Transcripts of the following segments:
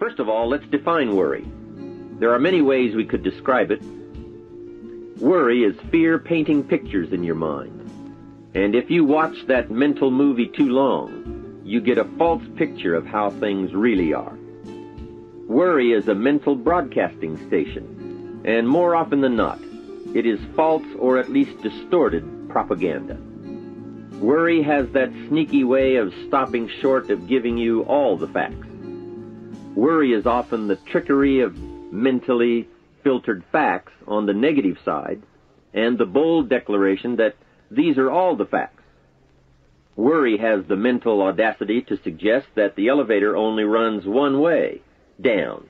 First of all, let's define worry. There are many ways we could describe it. Worry is fear painting pictures in your mind. And if you watch that mental movie too long, you get a false picture of how things really are. Worry is a mental broadcasting station, and more often than not, it is false or at least distorted propaganda. Worry has that sneaky way of stopping short of giving you all the facts. Worry is often the trickery of mentally filtered facts on the negative side and the bold declaration that these are all the facts. Worry has the mental audacity to suggest that the elevator only runs one way, down.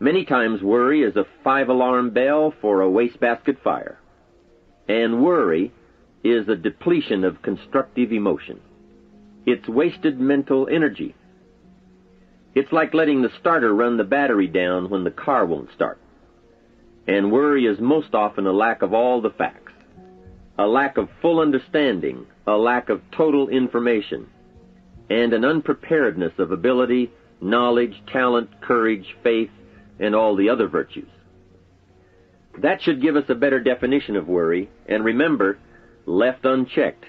Many times worry is a five-alarm bell for a wastebasket fire. And worry is a depletion of constructive emotion. It's wasted mental energy. It's like letting the starter run the battery down when the car won't start. And worry is most often a lack of all the facts, a lack of full understanding, a lack of total information, and an unpreparedness of ability, knowledge, talent, courage, faith, and all the other virtues. That should give us a better definition of worry, and remember, left unchecked,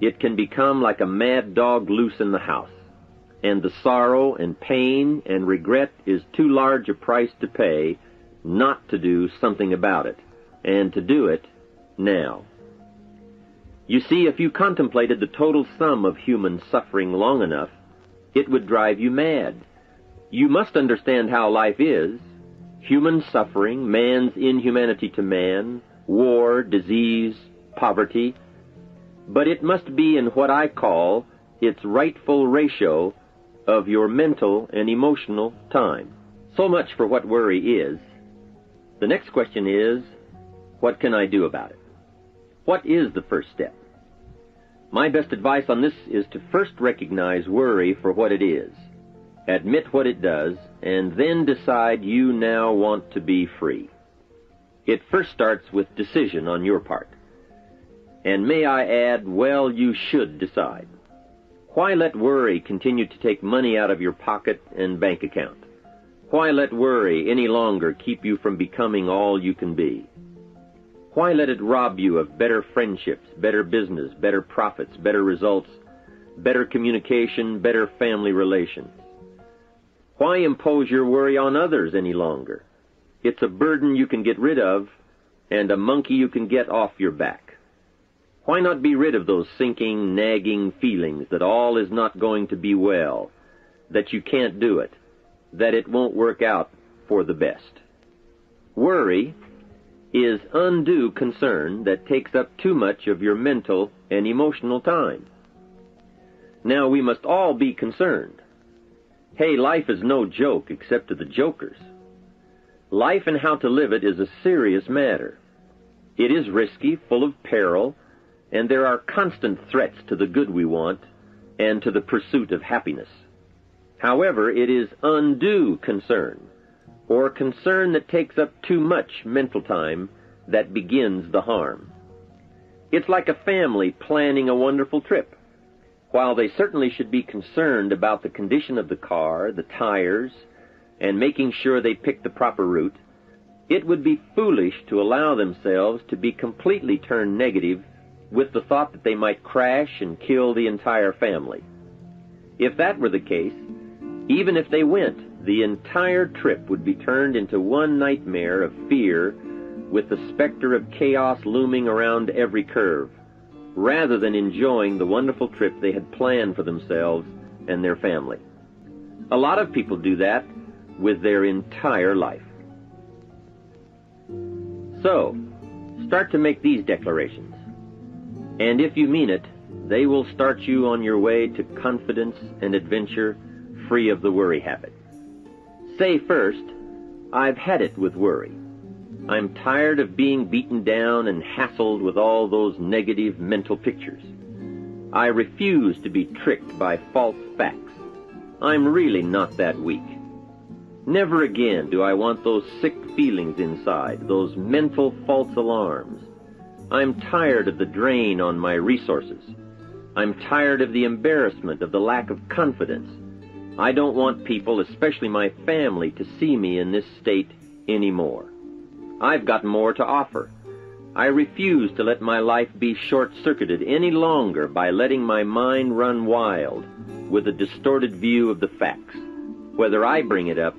it can become like a mad dog loose in the house and the sorrow and pain and regret is too large a price to pay not to do something about it, and to do it now. You see, if you contemplated the total sum of human suffering long enough, it would drive you mad. You must understand how life is. Human suffering, man's inhumanity to man, war, disease, poverty. But it must be in what I call its rightful ratio of your mental and emotional time. So much for what worry is. The next question is, what can I do about it? What is the first step? My best advice on this is to first recognize worry for what it is, admit what it does, and then decide you now want to be free. It first starts with decision on your part. And may I add, well, you should decide. Why let worry continue to take money out of your pocket and bank account? Why let worry any longer keep you from becoming all you can be? Why let it rob you of better friendships, better business, better profits, better results, better communication, better family relations? Why impose your worry on others any longer? It's a burden you can get rid of and a monkey you can get off your back. Why not be rid of those sinking, nagging feelings that all is not going to be well, that you can't do it, that it won't work out for the best? Worry is undue concern that takes up too much of your mental and emotional time. Now we must all be concerned. Hey, life is no joke except to the jokers. Life and how to live it is a serious matter. It is risky, full of peril, and there are constant threats to the good we want and to the pursuit of happiness. However, it is undue concern, or concern that takes up too much mental time, that begins the harm. It's like a family planning a wonderful trip. While they certainly should be concerned about the condition of the car, the tires, and making sure they pick the proper route, it would be foolish to allow themselves to be completely turned negative with the thought that they might crash and kill the entire family. If that were the case, even if they went, the entire trip would be turned into one nightmare of fear with the specter of chaos looming around every curve, rather than enjoying the wonderful trip they had planned for themselves and their family. A lot of people do that with their entire life. So, start to make these declarations. And if you mean it, they will start you on your way to confidence and adventure free of the worry habit. Say first, I've had it with worry. I'm tired of being beaten down and hassled with all those negative mental pictures. I refuse to be tricked by false facts. I'm really not that weak. Never again do I want those sick feelings inside, those mental false alarms, I'm tired of the drain on my resources. I'm tired of the embarrassment of the lack of confidence. I don't want people, especially my family, to see me in this state anymore. I've got more to offer. I refuse to let my life be short-circuited any longer by letting my mind run wild with a distorted view of the facts, whether I bring it up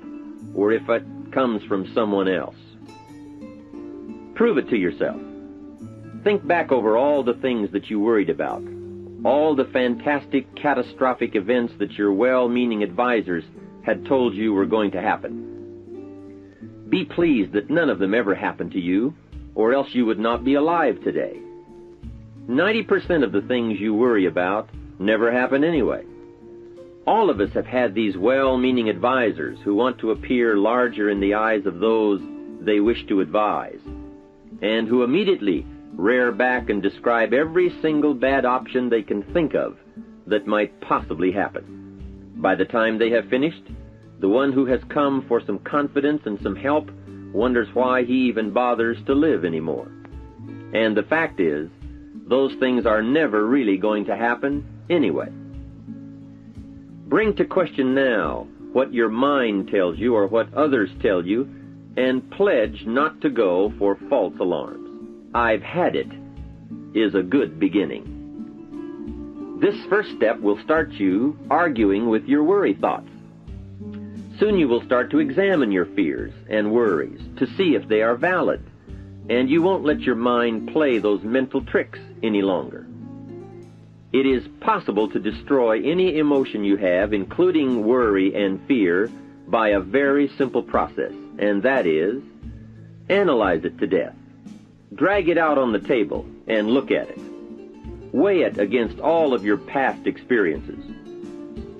or if it comes from someone else. Prove it to yourself. Think back over all the things that you worried about, all the fantastic, catastrophic events that your well-meaning advisors had told you were going to happen. Be pleased that none of them ever happened to you, or else you would not be alive today. 90% of the things you worry about never happen anyway. All of us have had these well-meaning advisors who want to appear larger in the eyes of those they wish to advise, and who immediately rear back and describe every single bad option they can think of that might possibly happen. By the time they have finished, the one who has come for some confidence and some help wonders why he even bothers to live anymore. And the fact is, those things are never really going to happen anyway. Bring to question now what your mind tells you or what others tell you, and pledge not to go for false alarms. I've had it is a good beginning. This first step will start you arguing with your worry thoughts. Soon you will start to examine your fears and worries to see if they are valid, and you won't let your mind play those mental tricks any longer. It is possible to destroy any emotion you have, including worry and fear, by a very simple process, and that is, analyze it to death. Drag it out on the table and look at it. Weigh it against all of your past experiences.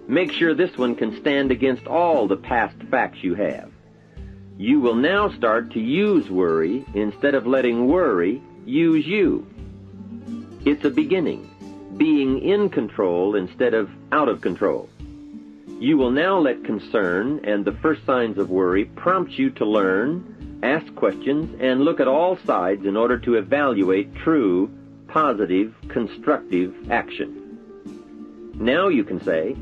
Make sure this one can stand against all the past facts you have. You will now start to use worry instead of letting worry use you. It's a beginning being in control instead of out of control. You will now let concern and the first signs of worry prompt you to learn, ask questions, and look at all sides in order to evaluate true, positive, constructive action. Now you can say,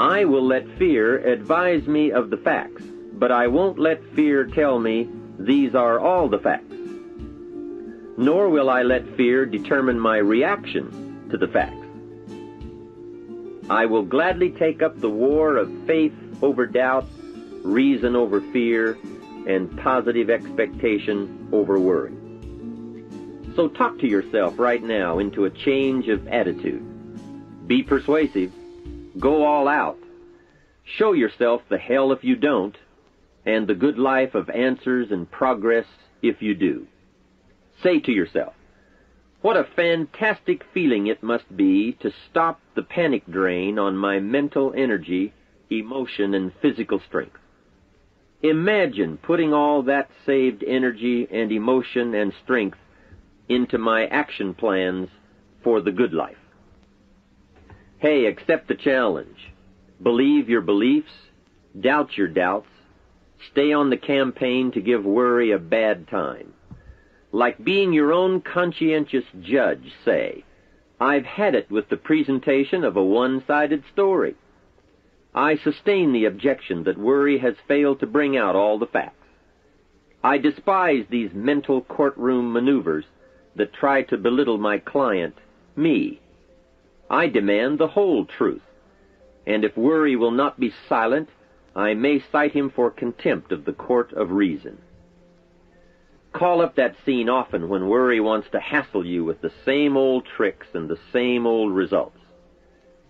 I will let fear advise me of the facts, but I won't let fear tell me these are all the facts. Nor will I let fear determine my reaction to the facts. I will gladly take up the war of faith over doubt, reason over fear, and positive expectation over worry. So talk to yourself right now into a change of attitude. Be persuasive. Go all out. Show yourself the hell if you don't, and the good life of answers and progress if you do. Say to yourself, what a fantastic feeling it must be to stop the panic drain on my mental energy, emotion, and physical strength. Imagine putting all that saved energy and emotion and strength into my action plans for the good life. Hey, accept the challenge. Believe your beliefs, doubt your doubts, stay on the campaign to give worry a bad time like being your own conscientious judge, say, I've had it with the presentation of a one-sided story. I sustain the objection that worry has failed to bring out all the facts. I despise these mental courtroom maneuvers that try to belittle my client, me. I demand the whole truth, and if worry will not be silent, I may cite him for contempt of the court of reason. Call up that scene often when worry wants to hassle you with the same old tricks and the same old results.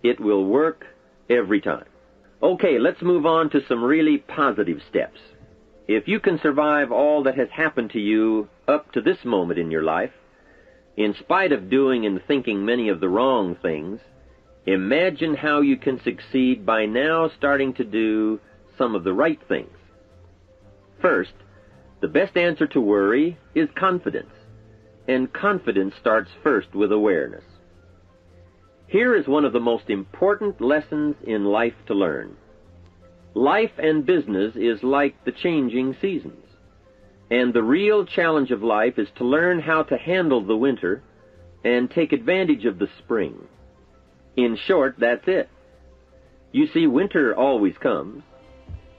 It will work every time. Okay, let's move on to some really positive steps. If you can survive all that has happened to you up to this moment in your life, in spite of doing and thinking many of the wrong things, imagine how you can succeed by now starting to do some of the right things. First, the best answer to worry is confidence, and confidence starts first with awareness. Here is one of the most important lessons in life to learn. Life and business is like the changing seasons. And the real challenge of life is to learn how to handle the winter and take advantage of the spring. In short, that's it. You see, winter always comes,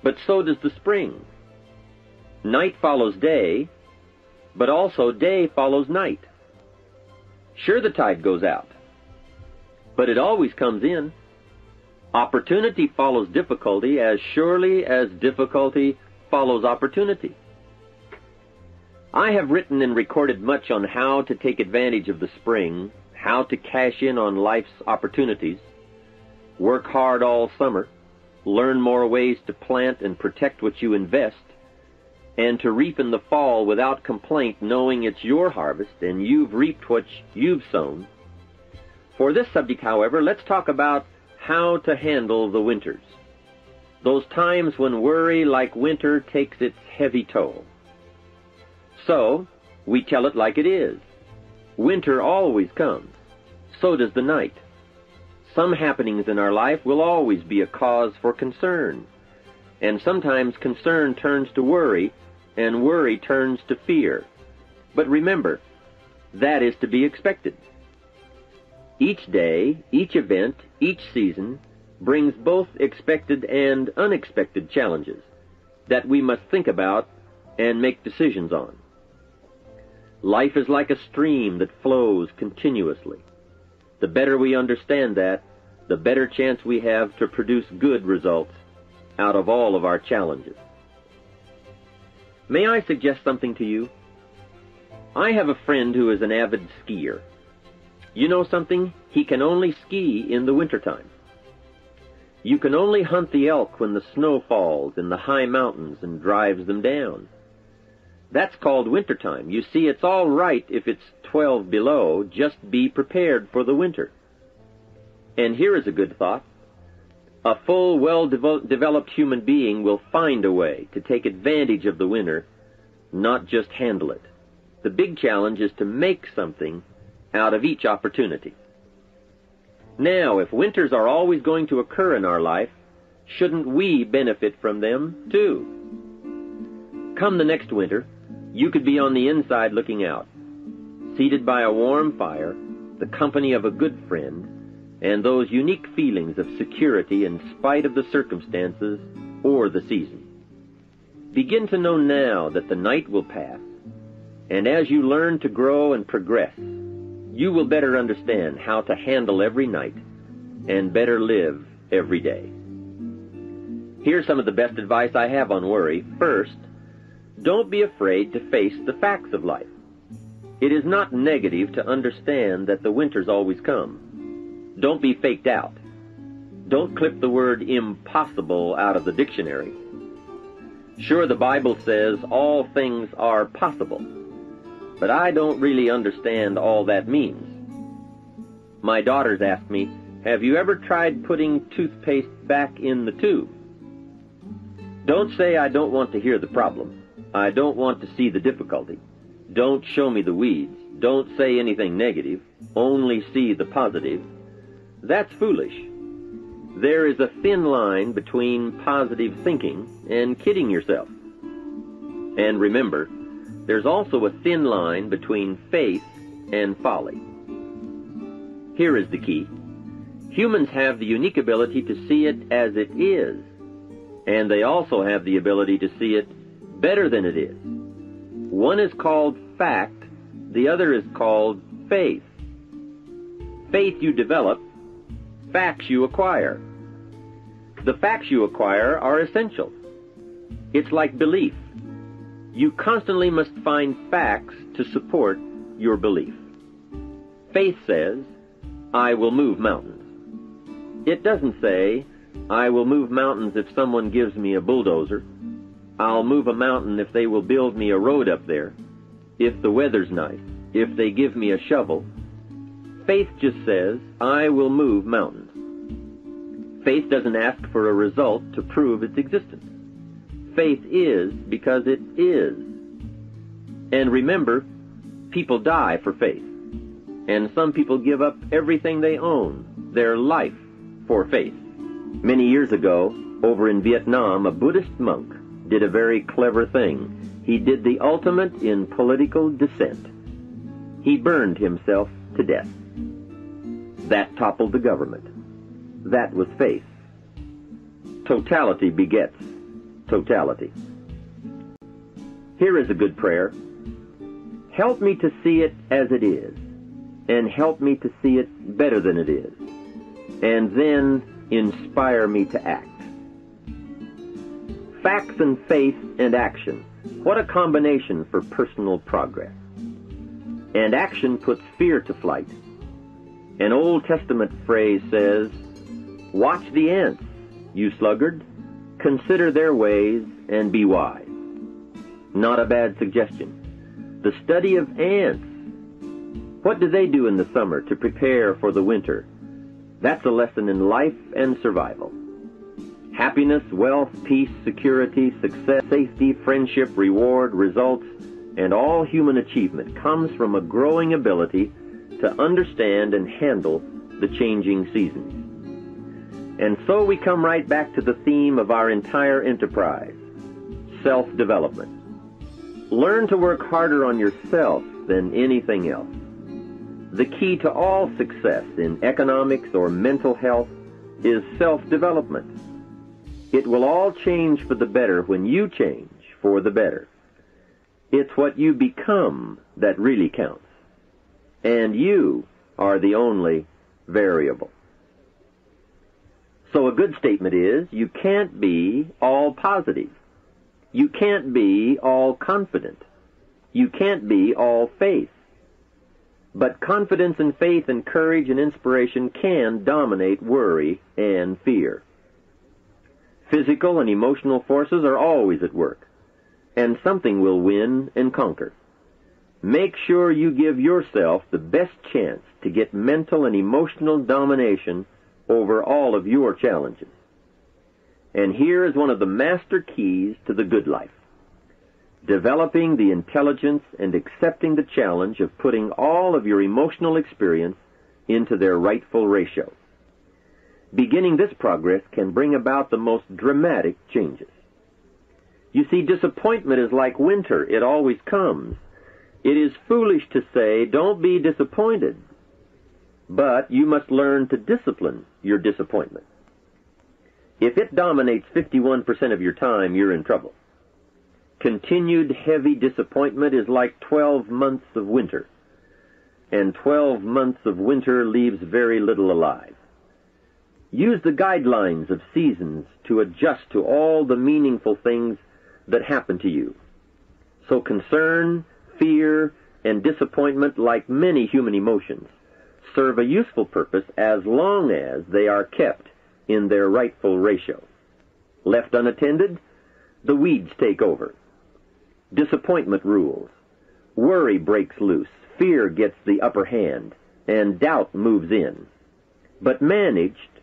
but so does the spring. Night follows day, but also day follows night. Sure, the tide goes out, but it always comes in. Opportunity follows difficulty as surely as difficulty follows opportunity. I have written and recorded much on how to take advantage of the spring, how to cash in on life's opportunities, work hard all summer, learn more ways to plant and protect what you invest, and to reap in the fall without complaint, knowing it's your harvest and you've reaped what you've sown. For this subject, however, let's talk about how to handle the winters. Those times when worry, like winter, takes its heavy toll. So, we tell it like it is. Winter always comes. So does the night. Some happenings in our life will always be a cause for concern. And sometimes concern turns to worry, and worry turns to fear. But remember, that is to be expected. Each day, each event, each season brings both expected and unexpected challenges that we must think about and make decisions on. Life is like a stream that flows continuously. The better we understand that, the better chance we have to produce good results out of all of our challenges. May I suggest something to you? I have a friend who is an avid skier. You know something? He can only ski in the wintertime. You can only hunt the elk when the snow falls in the high mountains and drives them down. That's called wintertime. You see, it's all right if it's 12 below. Just be prepared for the winter. And here is a good thought. A full, well-developed human being will find a way to take advantage of the winter, not just handle it. The big challenge is to make something out of each opportunity. Now, if winters are always going to occur in our life, shouldn't we benefit from them too? Come the next winter, you could be on the inside looking out, seated by a warm fire, the company of a good friend, and those unique feelings of security in spite of the circumstances or the season. Begin to know now that the night will pass, and as you learn to grow and progress, you will better understand how to handle every night and better live every day. Here's some of the best advice I have on worry. First, don't be afraid to face the facts of life. It is not negative to understand that the winters always come. Don't be faked out. Don't clip the word impossible out of the dictionary. Sure, the Bible says all things are possible, but I don't really understand all that means. My daughters ask me, have you ever tried putting toothpaste back in the tube? Don't say I don't want to hear the problem. I don't want to see the difficulty. Don't show me the weeds. Don't say anything negative. Only see the positive. That's foolish. There is a thin line between positive thinking and kidding yourself. And remember, there's also a thin line between faith and folly. Here is the key. Humans have the unique ability to see it as it is, and they also have the ability to see it better than it is. One is called fact, the other is called faith. Faith you develop, facts you acquire. The facts you acquire are essential. It's like belief. You constantly must find facts to support your belief. Faith says, I will move mountains. It doesn't say, I will move mountains if someone gives me a bulldozer. I'll move a mountain if they will build me a road up there, if the weather's nice, if they give me a shovel. Faith just says, I will move mountains. Faith doesn't ask for a result to prove its existence. Faith is because it is. And remember, people die for faith. And some people give up everything they own, their life, for faith. Many years ago, over in Vietnam, a Buddhist monk did a very clever thing. He did the ultimate in political dissent. He burned himself to death. That toppled the government. That was faith. totality begets totality. Here is a good prayer. Help me to see it as it is, and help me to see it better than it is, and then inspire me to act. Facts and faith and action. What a combination for personal progress. And action puts fear to flight. An Old Testament phrase says, Watch the ants, you sluggard. Consider their ways and be wise. Not a bad suggestion. The study of ants. What do they do in the summer to prepare for the winter? That's a lesson in life and survival. Happiness, wealth, peace, security, success, safety, friendship, reward, results, and all human achievement comes from a growing ability to understand and handle the changing seasons. And so we come right back to the theme of our entire enterprise, self-development. Learn to work harder on yourself than anything else. The key to all success in economics or mental health is self-development. It will all change for the better when you change for the better. It's what you become that really counts. And you are the only variable. So a good statement is, you can't be all positive. You can't be all confident. You can't be all faith. But confidence and faith and courage and inspiration can dominate worry and fear. Physical and emotional forces are always at work, and something will win and conquer. Make sure you give yourself the best chance to get mental and emotional domination over all of your challenges. And here is one of the master keys to the good life. Developing the intelligence and accepting the challenge of putting all of your emotional experience into their rightful ratio. Beginning this progress can bring about the most dramatic changes. You see, disappointment is like winter. It always comes. It is foolish to say, don't be disappointed. But you must learn to discipline your disappointment. If it dominates 51% of your time, you're in trouble. Continued heavy disappointment is like 12 months of winter, and 12 months of winter leaves very little alive. Use the guidelines of seasons to adjust to all the meaningful things that happen to you. So concern, fear, and disappointment, like many human emotions, serve a useful purpose as long as they are kept in their rightful ratio. Left unattended, the weeds take over. Disappointment rules. Worry breaks loose. Fear gets the upper hand, and doubt moves in. But managed,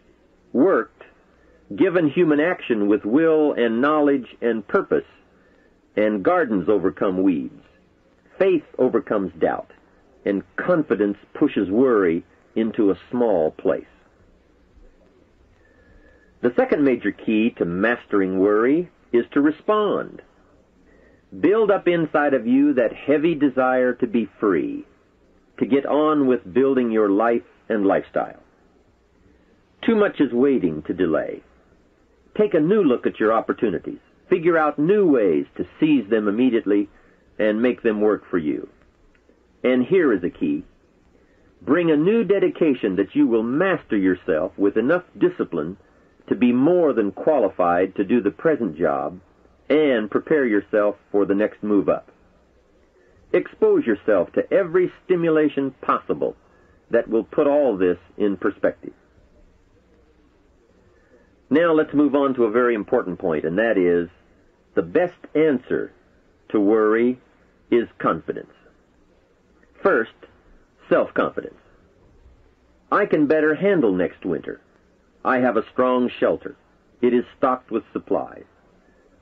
worked, given human action with will and knowledge and purpose, and gardens overcome weeds. Faith overcomes doubt, and confidence pushes worry into a small place. The second major key to mastering worry is to respond. Build up inside of you that heavy desire to be free, to get on with building your life and lifestyle. Too much is waiting to delay. Take a new look at your opportunities. Figure out new ways to seize them immediately and make them work for you. And here is a key. Bring a new dedication that you will master yourself with enough discipline to be more than qualified to do the present job and prepare yourself for the next move up. Expose yourself to every stimulation possible that will put all this in perspective. Now let's move on to a very important point, and that is the best answer to worry is confidence. First, self-confidence. I can better handle next winter. I have a strong shelter. It is stocked with supplies.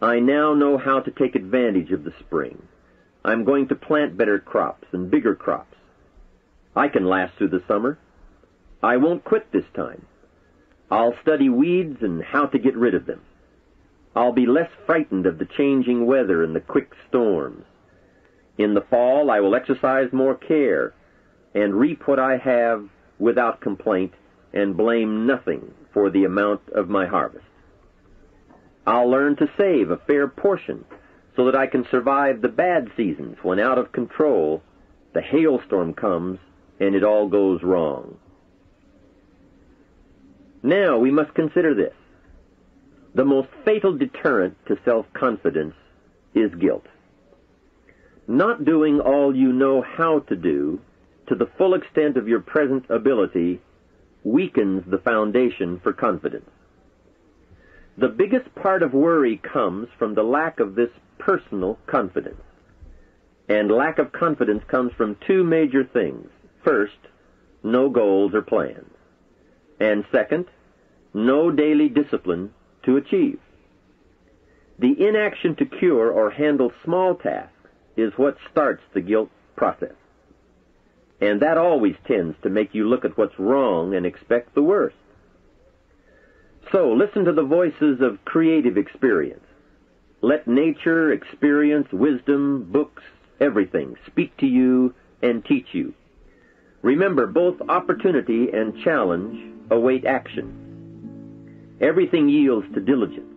I now know how to take advantage of the spring. I'm going to plant better crops and bigger crops. I can last through the summer. I won't quit this time. I'll study weeds and how to get rid of them. I'll be less frightened of the changing weather and the quick storms. In the fall, I will exercise more care and reap what I have without complaint and blame nothing for the amount of my harvest. I'll learn to save a fair portion so that I can survive the bad seasons when out of control the hailstorm comes and it all goes wrong. Now we must consider this. The most fatal deterrent to self-confidence is guilt. Not doing all you know how to do to the full extent of your present ability weakens the foundation for confidence. The biggest part of worry comes from the lack of this personal confidence. And lack of confidence comes from two major things. First, no goals or plans. And second, no daily discipline to achieve. The inaction to cure or handle small tasks is what starts the guilt process. And that always tends to make you look at what's wrong and expect the worst. So listen to the voices of creative experience. Let nature, experience, wisdom, books, everything speak to you and teach you. Remember, both opportunity and challenge await action. Everything yields to diligence.